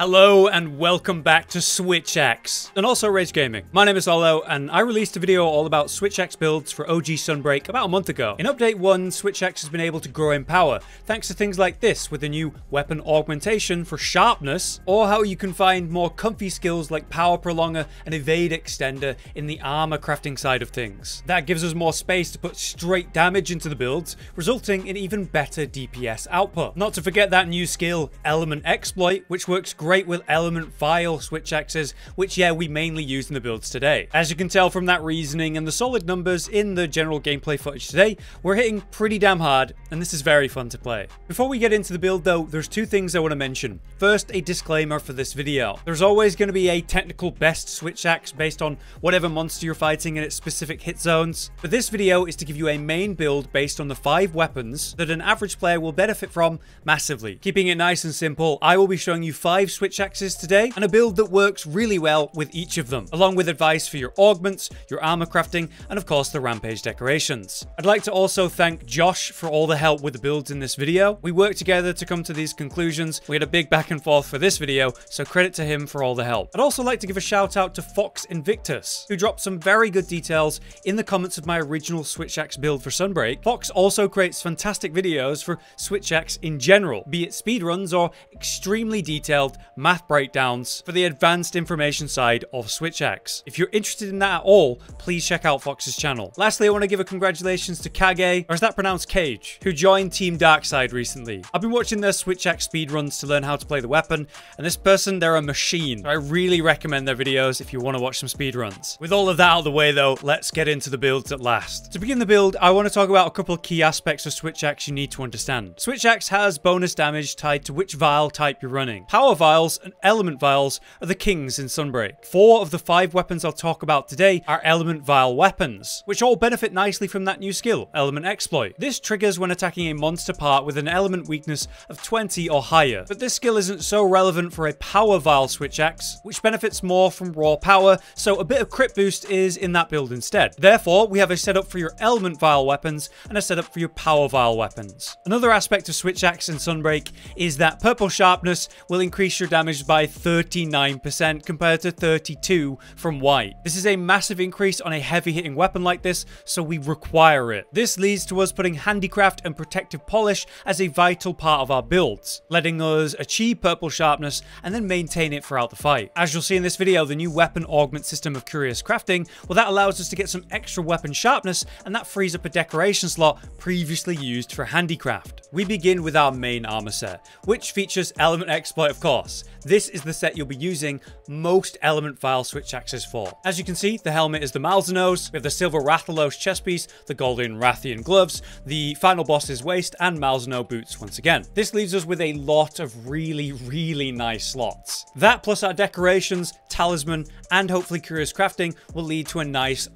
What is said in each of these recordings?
Hello and welcome back to Switch Axe, and also Rage Gaming. My name is Hollow, and I released a video all about Switch Axe builds for OG Sunbreak about a month ago. In Update 1, Switch Axe has been able to grow in power, thanks to things like this, with the new weapon augmentation for sharpness, or how you can find more comfy skills like Power Prolonger and Evade Extender in the armor crafting side of things. That gives us more space to put straight damage into the builds, resulting in even better DPS output. Not to forget that new skill, Element Exploit, which works great great with element vial switch axes, which yeah, we mainly use in the builds today. As you can tell from that reasoning and the solid numbers in the general gameplay footage today, we're hitting pretty damn hard, and this is very fun to play. Before we get into the build though, there's two things I want to mention. First, a disclaimer for this video. There's always going to be a technical best switch axe based on whatever monster you're fighting in its specific hit zones, but this video is to give you a main build based on the five weapons that an average player will benefit from massively. Keeping it nice and simple, I will be showing you five switch axes today and a build that works really well with each of them, along with advice for your augments, your armor crafting, and of course the rampage decorations. I'd like to also thank Josh for all the help with the builds in this video. We worked together to come to these conclusions. We had a big back and forth for this video, so credit to him for all the help. I'd also like to give a shout out to Fox Invictus, who dropped some very good details in the comments of my original Switch Axe build for Sunbreak. Fox also creates fantastic videos for Switch Axe in general, be it speedruns or extremely detailed math breakdowns for the advanced information side of Switch Axe. If you're interested in that at all, please check out Fox's channel. Lastly, I want to give a congratulations to Kage, or is that pronounced Cage, who joined Team Darkside recently. I've been watching their Switch Axe speedruns to learn how to play the weapon, and this person, they're a machine. I really recommend their videos if you want to watch some speedruns. With all of that out of the way though, let's get into the builds at last. To begin the build, I want to talk about a couple of key aspects of Switch Axe you need to understand. Switch Axe has bonus damage tied to which vial type you're running. Power and element vials are the kings in Sunbreak. Four of the five weapons I'll talk about today are element vial weapons, which all benefit nicely from that new skill, element exploit. This triggers when attacking a monster part with an element weakness of 20 or higher, but this skill isn't so relevant for a power vial switch axe, which benefits more from raw power, so a bit of crit boost is in that build instead. Therefore, we have a setup for your element vial weapons and a setup for your power vial weapons. Another aspect of switch axe in Sunbreak is that purple sharpness will increase your damage by 39% compared to 32 from white. This is a massive increase on a heavy hitting weapon like this, so we require it. This leads to us putting handicraft and protective polish as a vital part of our builds, letting us achieve purple sharpness and then maintain it throughout the fight. As you'll see in this video, the new weapon augment system of Curious Crafting, well that allows us to get some extra weapon sharpness and that frees up a decoration slot previously used for handicraft. We begin with our main armor set, which features element exploit of course. This is the set you'll be using most element vial switch axes for. As you can see, the helmet is the Malzeno's, we have the silver Rathalos chest piece, the golden Rathian gloves, the final boss's waist, and Malzeno boots once again. This leaves us with a lot of really, really nice slots. That plus our decorations, talisman, and hopefully curious crafting will lead to a nice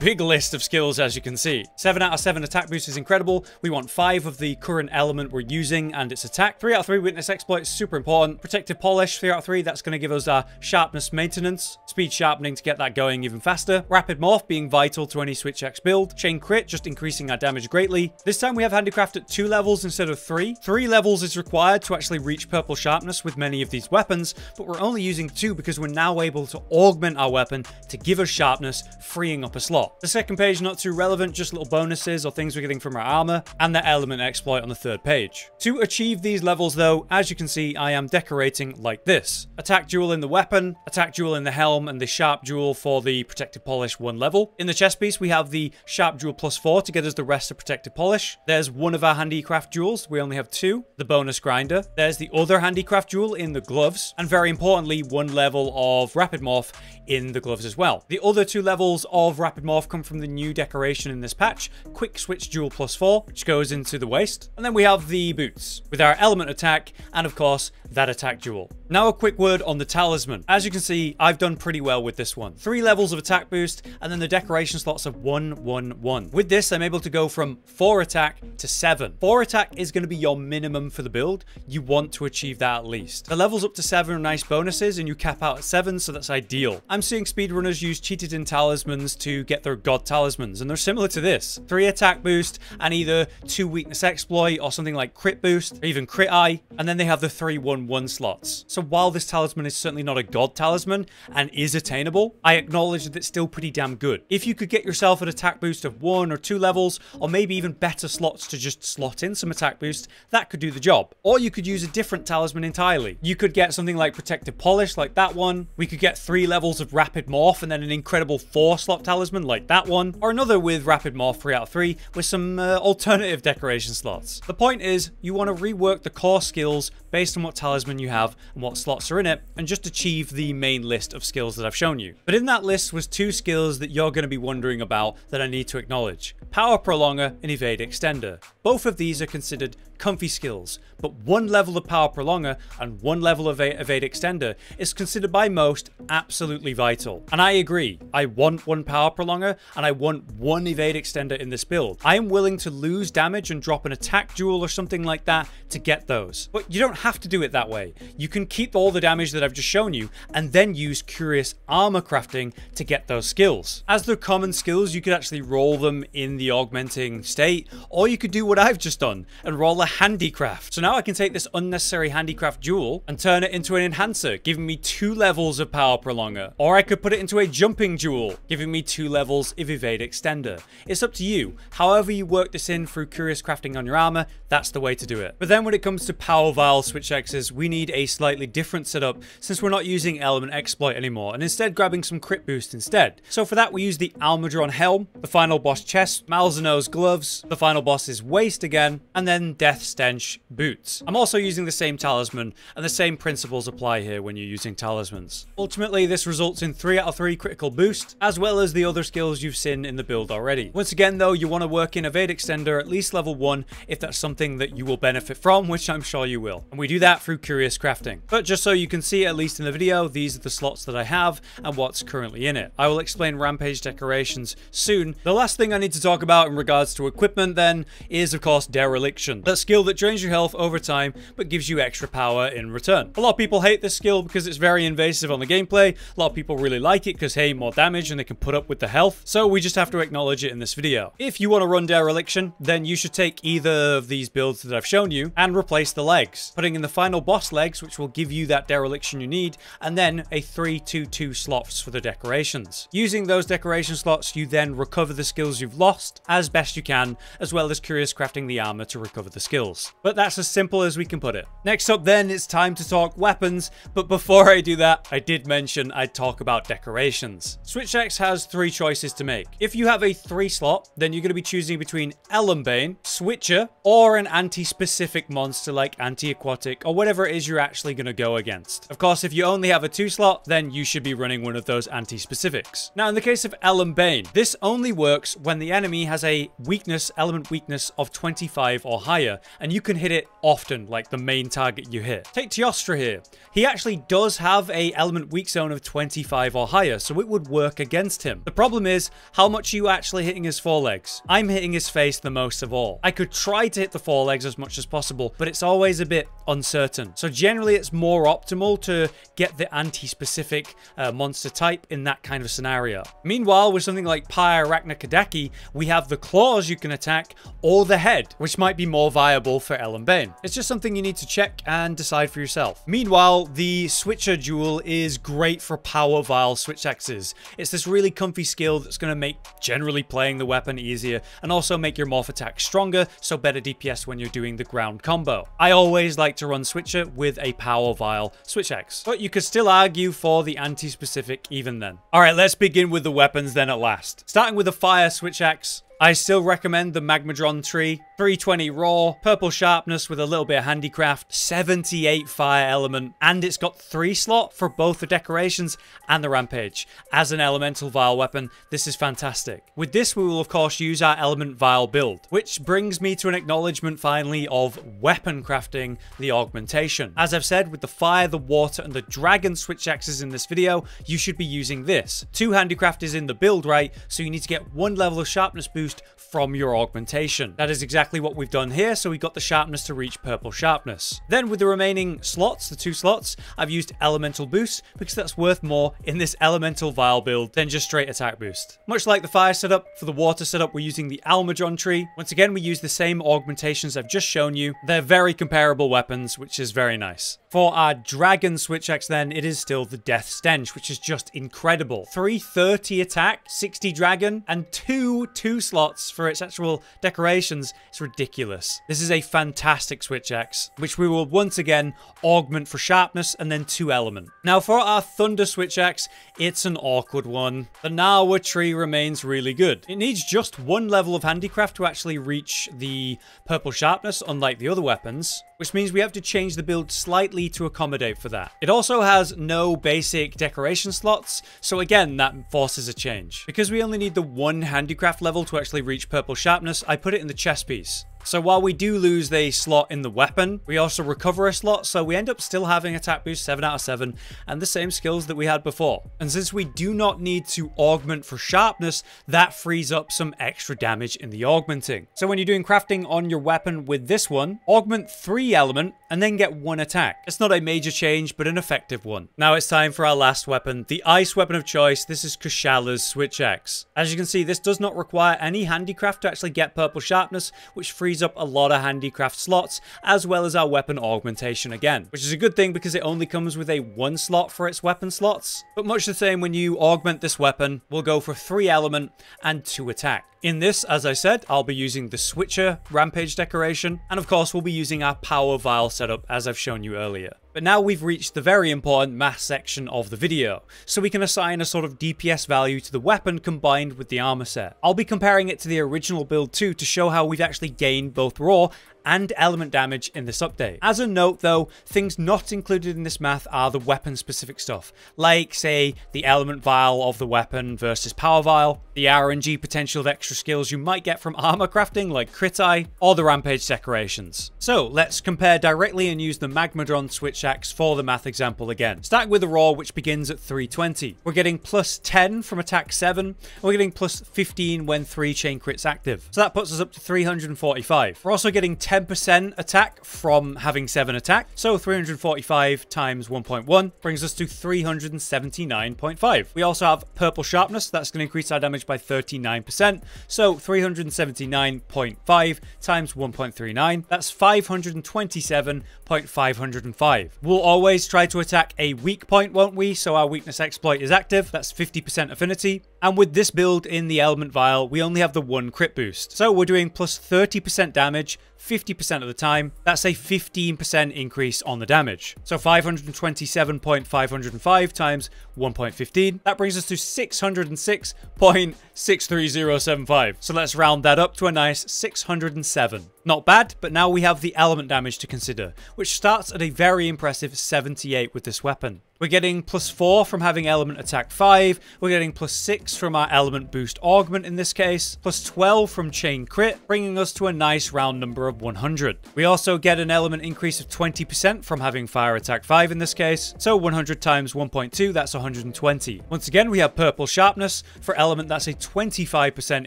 big list of skills as you can see. 7 out of 7 attack boost is incredible. We want 5 of the current element we're using and its attack. 3 out of 3 weakness exploit super important. Protective polish 3 out of 3 that's going to give us our sharpness maintenance. Speed sharpening to get that going even faster. Rapid morph being vital to any switch axe build. Chain crit just increasing our damage greatly. This time we have handicraft at 2 levels instead of 3. 3 levels is required to actually reach purple sharpness with many of these weapons but we're only using 2 because we're now able to augment our weapon to give us sharpness freeing up a slot. The second page, not too relevant, just little bonuses or things we're getting from our armor, and the element exploit on the third page. To achieve these levels though, as you can see, I am decorating like this. Attack jewel in the weapon, attack jewel in the helm, and the sharp jewel for the protective polish one level. In the chest piece, we have the sharp jewel plus four to get us the rest of protective polish. There's one of our handicraft jewels, we only have two, the bonus grinder. There's the other handicraft jewel in the gloves, and very importantly, one level of rapid morph in the gloves as well. The other two levels of rapid morph come from the new decoration in this patch, Quick Switch Jewel plus 4, which goes into the waist. And then we have the boots, with our element attack, and of course, that attack jewel. Now a quick word on the talisman. As you can see, I've done pretty well with this one. Three levels of attack boost, and then the decoration slots of 1, 1, 1. With this, I'm able to go from 4 attack to 7. 4 attack is going to be your minimum for the build. You want to achieve that at least. The levels up to 7 are nice bonuses, and you cap out at 7, so that's ideal. I'm seeing speedrunners use cheated in talismans to get the god talismans, and they're similar to this. 3 attack boost, and either 2 weakness exploit, or something like crit boost, or even crit eye, and then they have the 3-1-1 slots. So while this talisman is certainly not a god talisman, and is attainable, I acknowledge that it's still pretty damn good. If you could get yourself an attack boost of 1 or 2 levels, or maybe even better slots to just slot in some attack boost, that could do the job. Or you could use a different talisman entirely. You could get something like Protective Polish like that one, we could get 3 levels of Rapid Morph and then an incredible 4 slot talisman like that one, or another with Rapid Morph 3 out of 3 with some uh, alternative decoration slots. The point is, you want to rework the core skills based on what talisman you have and what slots are in it, and just achieve the main list of skills that I've shown you. But in that list was two skills that you're going to be wondering about that I need to acknowledge. Power Prolonger and Evade Extender. Both of these are considered comfy skills, but one level of Power Prolonger and one level of Evade Extender is considered by most absolutely vital. And I agree, I want one Power Prolonger and I want one Evade Extender in this build. I am willing to lose damage and drop an attack jewel or something like that to get those. But you don't have to do it that way. You can keep all the damage that I've just shown you and then use Curious Armor Crafting to get those skills. As they're common skills, you could actually roll them in the augmenting state, or you could do what I've just done and roll a handicraft. So now I can take this unnecessary handicraft jewel and turn it into an enhancer, giving me two levels of power prolonger. Or I could put it into a jumping jewel, giving me two levels of evade extender. It's up to you. However you work this in through curious crafting on your armor, that's the way to do it. But then when it comes to power vial switch axes, we need a slightly different setup since we're not using element exploit anymore and instead grabbing some crit boost instead. So for that we use the Almudron helm, the final boss chest, Malzeno's gloves, the final boss's waist again, and then death stench boots. I'm also using the same talisman and the same principles apply here when you're using talismans. Ultimately this results in 3 out of 3 critical boost as well as the other skills you've seen in the build already. Once again though you want to work in evade extender at least level 1 if that's something that you will benefit from which I'm sure you will. And we do that through curious crafting. But just so you can see at least in the video these are the slots that I have and what's currently in it. I will explain rampage decorations soon. The last thing I need to talk about in regards to equipment then is of course dereliction. That skill that drains your health over time but gives you extra power in return. A lot of people hate this skill because it's very invasive on the gameplay. A lot of people really like it because hey more damage and they can put up with the health. So we just have to acknowledge it in this video. If you want to run dereliction then you should take either of these builds that I've shown you and replace the legs. Putting in the final boss legs which will give you that dereliction you need and then a 3-2-2 slots for the decorations. Using those decoration slots you then recover the skills you've lost as best you can as well as curious crafting the armor to recover the skills. But that's as simple as we can put it. Next up then it's time to talk weapons but before I do that I did mention I'd talk about decorations. Switch Axe has three choices to make. If you have a 3 slot then you're going to be choosing between Elembane, Switcher or an anti-specific monster like Anti-Aquatic or whatever it is you're actually going to go against. Of course if you only have a 2 slot then you should be running one of those anti-specifics. Now in the case of Elembane this only works when the enemy has a weakness, element weakness of 25 or higher and you can hit it often like the main target you hit. Take Teostra here. He actually does have a element weak zone of 25 or higher so it would work against him. The problem is how much are you actually hitting his forelegs? I'm hitting his face the most of all. I could try to hit the forelegs as much as possible but it's always a bit uncertain. So generally it's more optimal to get the anti-specific uh, monster type in that kind of scenario. Meanwhile with something like Pyrarachna we have the claws you can attack or the head which might be more viable for Elembane. It's just something you need to check and decide for yourself. Meanwhile the Switcher Jewel is great for power vial switch axes. It's this really comfy skill that's going to make generally playing the weapon easier and also make your morph attack stronger so better DPS when you're doing the ground combo. I always like to run Switcher with a power vial switch axe, but you could still argue for the anti-specific even then. Alright, let's begin with the weapons then at last. Starting with the fire switch axe, I still recommend the Magmadron tree. 320 raw, purple sharpness with a little bit of handicraft, 78 fire element, and it's got 3 slot for both the decorations and the rampage. As an elemental vial weapon, this is fantastic. With this we will of course use our element vial build, which brings me to an acknowledgement finally of weapon crafting the augmentation. As I've said, with the fire, the water, and the dragon switch axes in this video, you should be using this. Two handicraft is in the build right, so you need to get one level of sharpness boost from your augmentation. That is exactly what we've done here, so we got the sharpness to reach purple sharpness. Then with the remaining slots, the two slots, I've used elemental boost because that's worth more in this elemental vial build than just straight attack boost. Much like the fire setup, for the water setup we're using the Almudron tree. Once again we use the same augmentations I've just shown you. They're very comparable weapons, which is very nice. For our dragon switch axe then, it is still the Death Stench, which is just incredible. 330 attack, 60 dragon, and two two slots for its actual decorations. It's ridiculous. This is a fantastic switch axe, which we will once again augment for sharpness and then two element. Now for our Thunder switch axe, it's an awkward one. The Narwa tree remains really good. It needs just one level of handicraft to actually reach the purple sharpness, unlike the other weapons which means we have to change the build slightly to accommodate for that. It also has no basic decoration slots, so again, that forces a change. Because we only need the one handicraft level to actually reach purple sharpness, I put it in the chest piece. So while we do lose a slot in the weapon, we also recover a slot, so we end up still having attack boost 7 out of 7 and the same skills that we had before. And since we do not need to augment for sharpness, that frees up some extra damage in the augmenting. So when you're doing crafting on your weapon with this one, augment 3 element and then get 1 attack. It's not a major change, but an effective one. Now it's time for our last weapon, the ice weapon of choice. This is Kushala Switch Axe. As you can see, this does not require any handicraft to actually get purple sharpness, which frees frees up a lot of handicraft slots, as well as our weapon augmentation again, which is a good thing because it only comes with a one slot for its weapon slots. But much the same when you augment this weapon, we'll go for three element and two attack. In this, as I said, I'll be using the Switcher Rampage decoration, and of course we'll be using our Power Vial setup as I've shown you earlier. But now we've reached the very important math section of the video, so we can assign a sort of DPS value to the weapon combined with the armor set. I'll be comparing it to the original build too to show how we've actually gained both raw and element damage in this update. As a note though, things not included in this math are the weapon specific stuff, like say the element vial of the weapon versus power vial, the RNG potential of extra skills you might get from armor crafting like crit eye, or the rampage decorations. So let's compare directly and use the Magmadron switch axe for the math example again. Starting with the raw which begins at 320. We're getting plus 10 from attack 7, and we're getting plus 15 when 3 chain crits active. So that puts us up to 345. We're also getting 10% attack from having 7 attack. So 345 times 1.1 brings us to 379.5. We also have purple sharpness. That's going to increase our damage by 39%. So 379.5 times 1.39. That's 527.505. We'll always try to attack a weak point, won't we? So our weakness exploit is active. That's 50% affinity. And with this build in the element vial, we only have the one crit boost. So we're doing plus 30% damage 50% of the time. That's a 15% increase on the damage. So 527.505 times 1.15. That brings us to 606.63075. So let's round that up to a nice 607. Not bad, but now we have the element damage to consider, which starts at a very impressive 78 with this weapon. We're getting plus 4 from having element attack 5, we're getting plus 6 from our element boost augment in this case, plus 12 from chain crit, bringing us to a nice round number of 100. We also get an element increase of 20% from having fire attack 5 in this case, so 100 times 1.2, that's 120. Once again, we have purple sharpness. For element, that's a 25%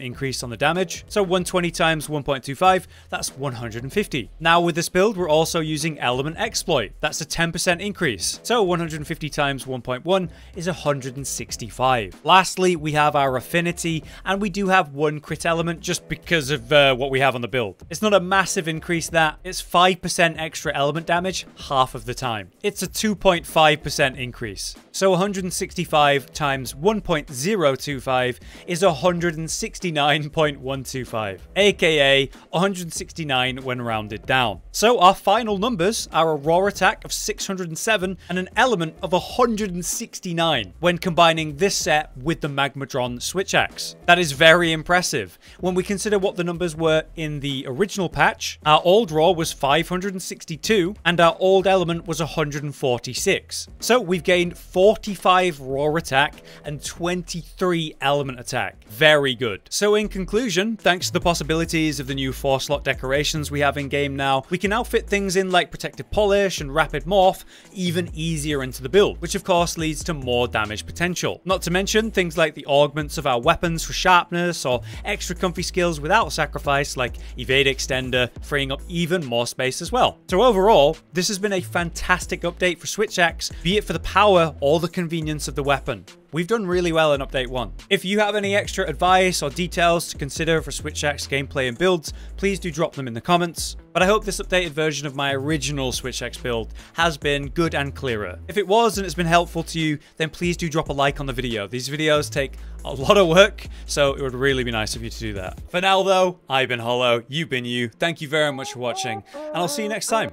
increase on the damage, so 120 times 1.25, that's 150. Now with this build, we're also using element exploit. That's a 10% increase, so 150 50 times 1.1 is 165. Lastly, we have our affinity, and we do have one crit element just because of uh, what we have on the build. It's not a massive increase that, it's 5% extra element damage half of the time. It's a 2.5% increase. So 165 times 1.025 is 169.125, aka 169 when rounded down. So our final numbers are a raw attack of 607 and an element of 169 when combining this set with the Magmadron Switch Axe. That is very impressive. When we consider what the numbers were in the original patch, our old raw was 562 and our old element was 146. So we've gained 45 raw attack and 23 element attack. Very good. So in conclusion, thanks to the possibilities of the new 4 slot decorations we have in game now, we can outfit things in like protective polish and rapid morph even easier into the build build, which of course leads to more damage potential. Not to mention things like the augments of our weapons for sharpness or extra comfy skills without sacrifice like evade extender, freeing up even more space as well. So overall, this has been a fantastic update for Switch Axe, be it for the power or the convenience of the weapon. We've done really well in Update 1. If you have any extra advice or details to consider for Switch Axe gameplay and builds, please do drop them in the comments. But I hope this updated version of my original Switch Axe build has been good and clearer. If it was and it's been helpful to you, then please do drop a like on the video. These videos take a lot of work, so it would really be nice of you to do that. For now though, I've been Hollow, you've been you, thank you very much for watching, and I'll see you next time.